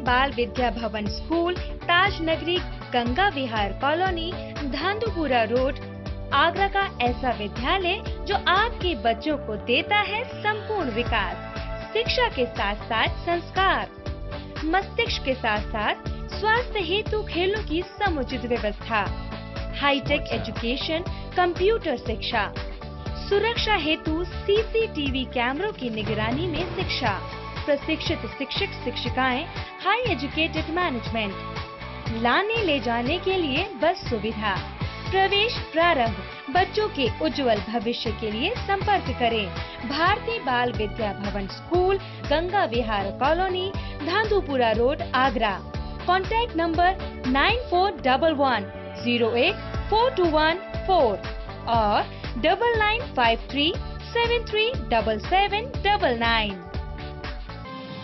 बाल विद्या भवन school Taj Nagri Ganga Vihar colony Dhandhupura road, Agra का ऐसा विद्यालय जो आपके बच्चों को देता है संपूर्ण विकास, शिक्षा के साथ साथ संस्कार, मस्तिष्क के साथ साथ स्वास्थ्य हेतु खेलों की समुचित व्यवस्था हाईटेक एजुकेशन कंप्यूटर शिक्षा, सुरक्षा हेतु सीसीटीवी कैमरों की निगरानी में शिक्षा। प्रशिक्षित शिक्षक, शिक्षिकाएँ हाई एजुकेटेड मैनेजमेंट लाने ले जाने के लिए बस सुविधा। प्रवेश प्रारंभ, बच्चों के उज्जवल भविष्य के लिए संपर्क करें। Bharatiya Bal Vidya Bhavan school, Ganga Vihar colony, Dhandhupura road, Agra. Contact number nine four double one zero eight four two one four और double nine five three seven three double seven double nine.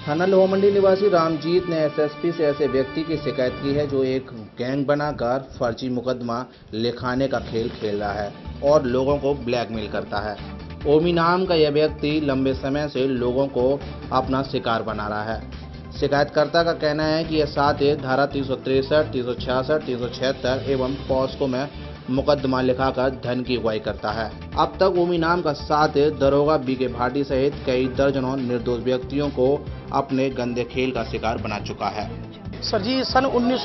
थाना लोहा मंडी निवासी रामजीत ने SSP से ऐसे व्यक्ति की शिकायत की है जो एक गैंग बनाकर फर्जी मुकदमा लिखाने का खेल खेल रहा है और लोगों को ब्लैकमेल करता है। ओमी नाम का यह व्यक्ति लंबे समय से लोगों को अपना शिकार बना रहा है। शिकायतकर्ता का कहना है कि यह साथ धारा तीन सौ तिरसठ, तीन सौ छियासठ, तीन सौ छिहत्तर एवं पॉस्को में मुकदमा लिखाकर धन की अगुवाई करता है। अब तक ओमी नाम का साथ दरोगा बी के भाटी सहित कई दर्जनों निर्दोष व्यक्तियों को अपने गंदे खेल का शिकार बना चुका है। सर जी, सन उन्नीस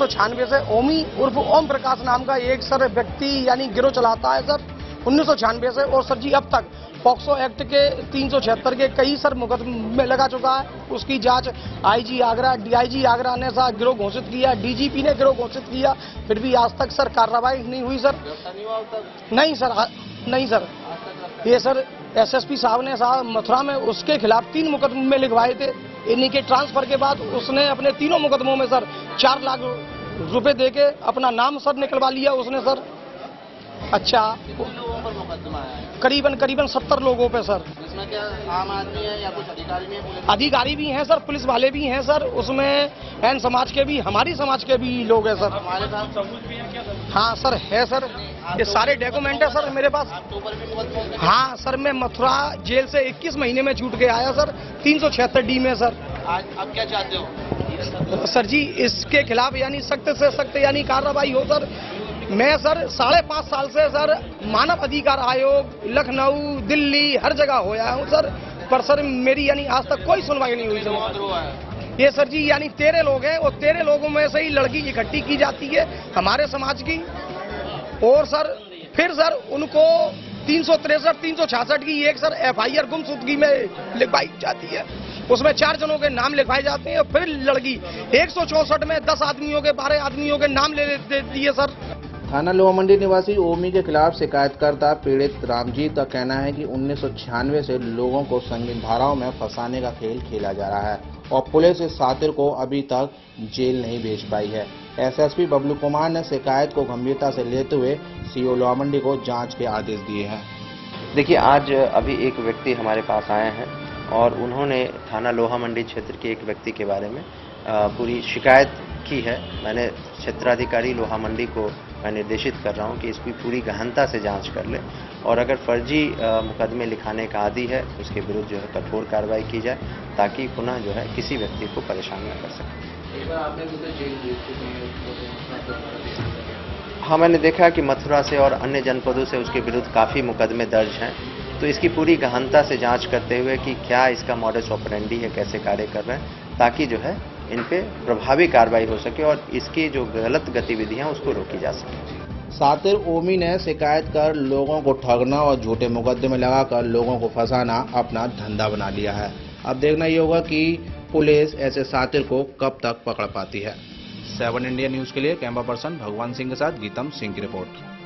से ओमी उर्फ़ ओम प्रकाश नाम का एक सर व्यक्ति यानी गिरोह चलाता है, सर। उन्नीस से, और सर जी, अब तक पॉक्सो एक्ट के तीन सौ छिहत्तर के कई सर मुकदमे लगा चुका है। उसकी जाँच आईजी आगरा डीआईजी आगरा ने सर गिरोह घोषित किया डीजीपी ने गिरोह घोषित किया, फिर भी आज तक सर कार्रवाई नहीं हुई, सर। नहीं सर नहीं, सर। ये सर एसएसपी साहब ने साहब मथुरा में उसके खिलाफ तीन मुकदमे लिखवाए थे। इन्हीं के ट्रांसफ़र के बाद उसने अपने तीनों मुकदमों में, सर, चार लाख रुपए दे के अपना नाम सर निकलवा लिया उसने, सर। अच्छा। करीबन करीबन सत्तर लोगों पे सर। इसमें क्या आम आदमी है या कुछ अधिकारी भी है अधिकारी भी हैं सर पुलिस वाले भी हैं सर। उसमें एन समाज के भी हमारी समाज के भी लोग हैं सर। हमारे साथ हाँ सर है सर। ये सारे डॉक्यूमेंट है सर मेरे पास। हाँ। सर मैं मथुरा जेल से 21 महीने में छूट के आया सर। तीन सौ छिहत्तर डी में सर। अब क्या चाहते हो? सर जी इसके खिलाफ यानी सख्त से सख्त यानी कार्रवाई हो सर। मैं सर, साढ़े पाँच साल से सर, मानव अधिकार आयोग, लखनऊ, दिल्ली, हर जगह होया हूँ सर। पर सर, मेरी यानी आज तक कोई सुनवाई नहीं हुई सर। ये सर जी, यानी तेरह लोग हैं, और तेरह लोगों में से ही लड़की इकट्ठी की जाती है हमारे समाज की। और सर, फिर सर, उनको तीन सौ तिरसठ, तीन सौ छियासठ की एक सर एफ़ आई आर गुमशुदगी में लिखवाई जाती है। उसमें चार जनों के नाम लिखवाए जाते हैं, और फिर लड़की एक सौ चौसठ में दस आदमियों के, बारह आदमियों के नाम ले दे दिए सर। थाना लोहा मंडी निवासी ओमी के खिलाफ शिकायतकर्ता पीड़ित रामजीत का कहना है कि उन्नीस सौ छियानवे से लोगों को संगीन धाराओं में फंसाने का खेल खेला जा रहा है और पुलिस इस सातिर को अभी तक जेल नहीं भेज पाई है। एसएसपी बबलू कुमार ने शिकायत को गंभीरता से लेते हुए सीओ लोहा मंडी को जाँच के आदेश दिए हैं। देखिए, आज अभी एक व्यक्ति हमारे पास आए हैं और उन्होंने थाना लोहा मंडी क्षेत्र के एक व्यक्ति के बारे में पूरी शिकायत की है। मैंने क्षेत्राधिकारी लोहा मंडी को मैं निर्देशित कर रहा हूँ कि इसकी पूरी गहनता से जाँच कर ले। और अगर फर्जी मुकदमे लिखाने का आदि है उसके विरुद्ध जो है कठोर कार्रवाई की जाए, ताकि पुनः जो है किसी व्यक्ति को परेशान न कर सके। हाँ मैंने देखा कि मथुरा से और अन्य जनपदों से उसके विरुद्ध काफ़ी मुकदमे दर्ज हैं। तो इसकी पूरी गहनता से जाँच करते हुए कि क्या इसका मॉडस ऑपरेंडी है, कैसे कार्य कर रहे हैं, ताकि जो है इन पे प्रभावी कार्रवाई हो सके और इसकी जो गलत गतिविधियाँ उसको रोकी जा सके। सातिर ओमी ने शिकायत कर लोगों को ठगना और झूठे मुकदमे लगाकर लोगों को फंसाना अपना धंधा बना लिया है। अब देखना ये होगा कि पुलिस ऐसे सातिर को कब तक पकड़ पाती है। सेवन इंडिया न्यूज़ के लिए कैमरा पर्सन भगवान सिंह के साथ गीतम सिंह की रिपोर्ट।